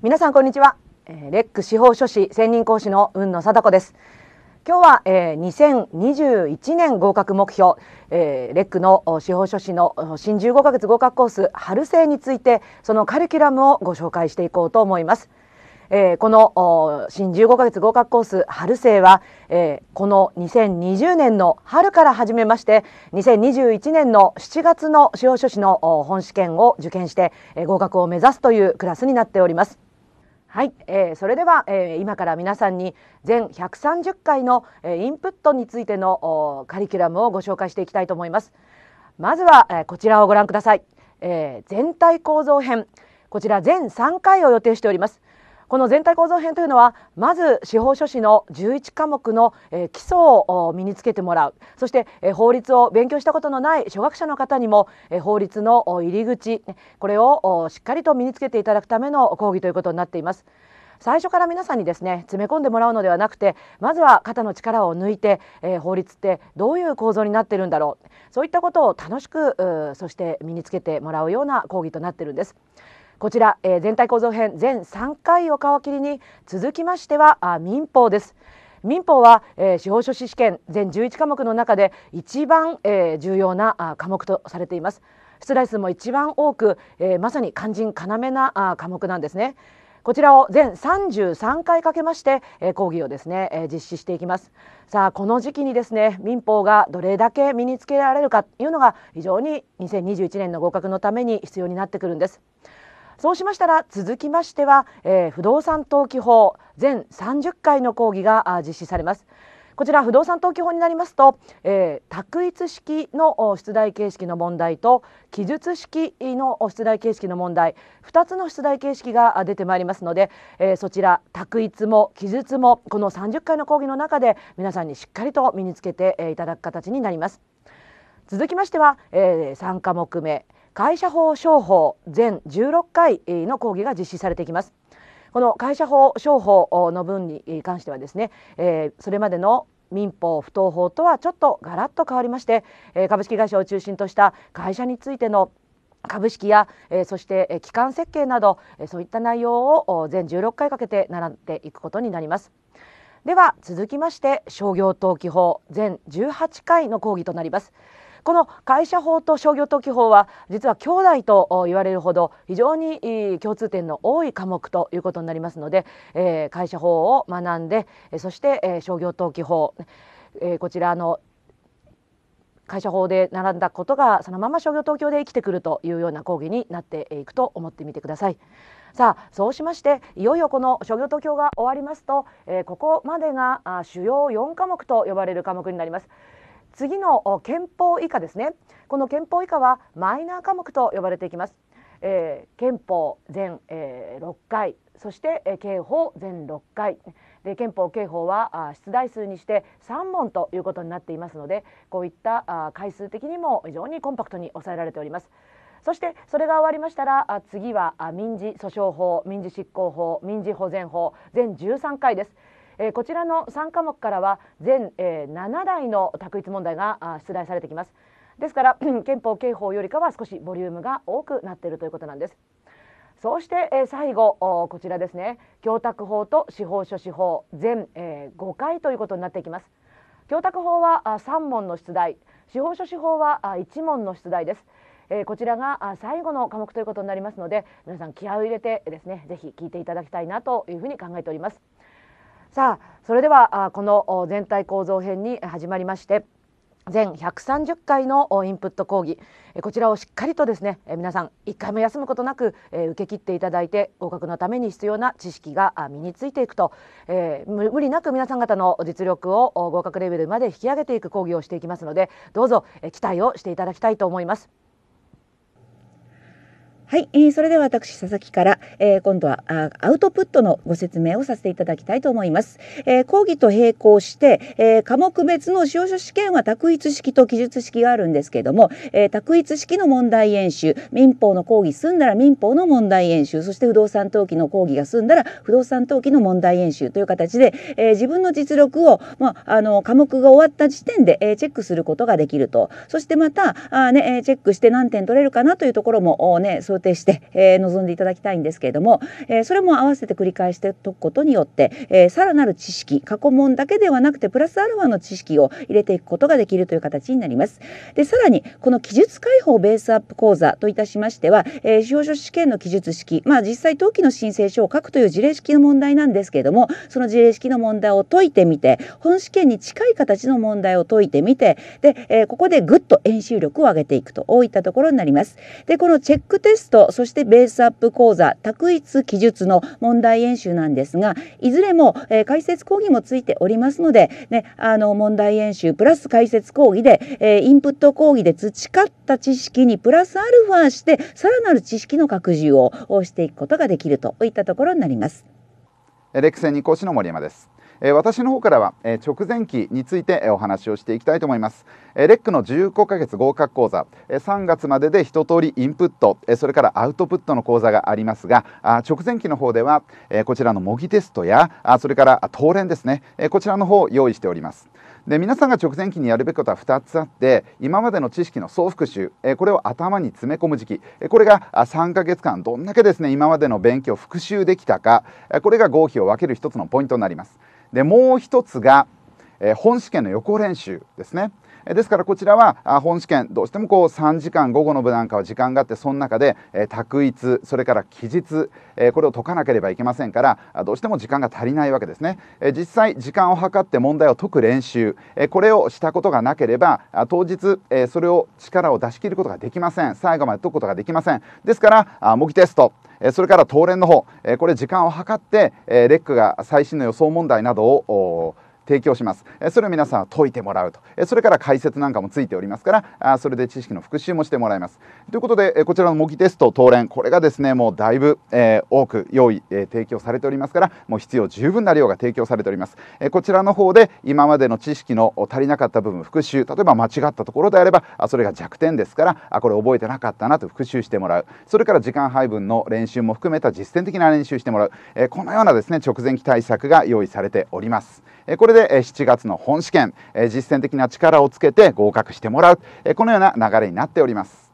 皆さんこんにちは、えー、レック司法書士専任講師の雲野貞子です。今日は、えー、2021年合格目標、えー、レックの司法書士の新15ヶ月合格コース春生についてそのカリキュラムをご紹介していこうと思います。えー、この新15ヶ月合格コース春生は、えー、この2020年の春から始めまして2021年の7月の司法書士の本試験を受験して、えー、合格を目指すというクラスになっております。はい、えー、それでは、えー、今から皆さんに全130回の、えー、インプットについてのカリキュラムをご紹介していきたいと思います。まずは、えー、こちらをご覧ください。えー、全体構造編こちら全3回を予定しております。この全体構造編というのはまず司法書士の11科目の、え基礎を身につけてもらうそして、え法律を勉強したことのない初学者の方にも、え法律の入り口これをしっかりと身につけていただくための講義ということになっています。最初から皆さんにですね詰め込んでもらうのではなくてまずは肩の力を抜いて、えー、法律ってどういう構造になってるんだろうそういったことを楽しくそして身につけてもらうような講義となってるんです。こちら、えー、全体構造編全3回を皮切りに続きましてはあ民法です。民法は、えー、司法書士試験全11科目の中で一番、えー、重要なあ科目とされています。出題数も一番多く、えー、まさに肝心要なあ科目なんですね。こちらを全33回かけまして、えー、講義をですね、えー、実施していきます。さあこの時期にですね民法がどれだけ身につけられるかというのが非常に2021年の合格のために必要になってくるんです。そうしましたら続きましては、えー、不動産登記法全30回の講義が実施されます。こちら不動産登記法になりますと、えー、択一式の出題形式の問題と記述式の出題形式の問題2つの出題形式が出てまいりますので、えー、そちら択一も記述もこの30回の講義の中で皆さんにしっかりと身につけていただく形になります。続きましては、えー、3科目目会社法商法全16回の講義が実施されていきます。この会社法商法の分に関してはですね、えー、それまでの民法不当法とはちょっとガラッと変わりまして、株式会社を中心とした会社についての株式や、そして、えー、機関設計など、そういった内容を全16回かけて習っていくことになります。では続きまして商業登記法全18回の講義となります。この会社法と商業登記法は実は兄弟と言われるほど非常に共通点の多い科目ということになりますので、えー、会社法を学んでそして、えー、商業登記法、えー、こちらの会社法で並んだことがそのまま商業東京で生きてくるというような講義になっていくと思ってみてください。さあそうしましていよいよこの商業東京が終わりますと、えー、ここまでが主要4科目と呼ばれる科目になります。次の憲法以下ですね。この憲法以下はマイナー科目と呼ばれていきます、えー、憲法全、えー、6回。そして、えー、刑法全6回。で憲法刑法はあ出題数にして3問ということになっていますのでこういったあ回数的にも非常にコンパクトに抑えられております。そしてそれが終わりましたらあ次はあ民事訴訟法民事執行法民事保全法全13回です。えー、こちらの3科目からは全、えー、7題の択一問題が出題されてきます。ですから 憲法刑法よりかは少しボリュームが多くなっているということなんです。そうして、えー、最後こちらですね。供託法と司法書士法全、えー、5回ということになっていきます。供託法は3問の出題。司法書士法は1問の出題です。えー、こちらが最後の科目ということになりますので皆さん気合を入れてですねぜひ聞いていただきたいなというふうに考えております。さあそれではこの全体構造編に始まりまして全130回のインプット講義こちらをしっかりとですね皆さん一回も休むことなく受け切っていただいて合格のために必要な知識が身についていくと、無理なく皆さん方の実力を合格レベルまで引き上げていく講義をしていきますのでどうぞ期待をしていただきたいと思います。はい、えー、それでは私佐々木から、えー、今度はあアウトプットのご説明をさせていただきたいと思います。えー、講義と並行して、えー、科目別の司法書試験は択一式と記述式があるんですけれども、えー、択一式の問題演習、民法の講義済んだら民法の問題演習、そして不動産登記の講義が済んだら不動産登記の問題演習という形で、えー、自分の実力をまああの科目が終わった時点で、えー、チェックすることができると、そしてまたあねチェックして何点取れるかなというところもねそう想定して、えー、臨んでいただきたいんですけれども、えー、それも合わせて繰り返しておくことによって、えー、さらなる知識過去問だけではなくてプラスアルファの知識を入れていくことができるという形になります。でさらにこの記述解放ベースアップ講座といたしましては、えー、司法書士試験の記述式まあ実際登記の申請書を書くという事例式の問題なんですけれどもその事例式の問題を解いてみて本試験に近い形の問題を解いてみてで、えー、ここでぐっと演習力を上げていくといったところになります。でこのチェックテストそしてベースアップ講座択一記述の問題演習なんですがいずれも、えー、解説講義もついておりますので、ね、あの問題演習プラス解説講義で、えー、インプット講義で培った知識にプラスアルファしてさらなる知識の拡充をしていくことができるといったところになります。レック専任講師の森山です。私の方からは直前期についてお話をしていきたいと思います。レックの15ヶ月合格講座3月までで一通りインプットそれからアウトプットの講座がありますが直前期の方ではこちらの模擬テストやそれから答練ですねこちらの方を用意しております。で皆さんが直前期にやるべきことは2つあって今までの知識の総復習これを頭に詰め込む時期これが3ヶ月間どんだけですね今までの勉強を復習できたかこれが合否を分ける一つのポイントになります。でもう一つがえ本試験の予行練習ですね。ですからこちらは本試験どうしてもこう3時間午後の部なんかは時間があってその中で択一それから期日これを解かなければいけませんからどうしても時間が足りないわけですね。実際時間を計って問題を解く練習これをしたことがなければ当日それを力を出し切ることができません。最後まで解くことができません。ですから模擬テストそれから東連の方これ時間を計ってレックが最新の予想問題などを提供します。それを皆さんは解いてもらうと。それから解説なんかもついておりますからそれで知識の復習もしてもらいます。ということでこちらの模擬テスト答練これがですねもうだいぶ、え多く用意、え提供されておりますからもう必要十分な量が提供されております、えこちらの方で今までの知識の足りなかった部分復習例えば間違ったところであればそれが弱点ですからあこれ覚えてなかったなと復習してもらう。それから時間配分の練習も含めた実践的な練習してもらう、えこのようなですね直前期対策が用意されております。これで7月の本試験実践的な力をつけて合格してもらうこのような流れになっております。